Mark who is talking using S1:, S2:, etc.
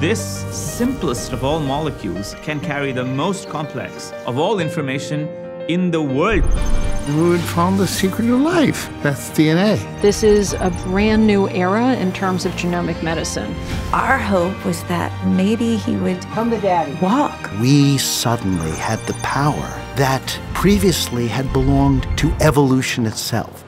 S1: This simplest of all molecules can carry the most complex of all information in the world.
S2: We found the secret of life. That's DNA.
S3: This is a brand new era in terms of genomic medicine.
S4: Our hope was that maybe he would
S5: come to daddy.
S4: Walk.
S6: We suddenly had the power that previously had belonged to evolution itself.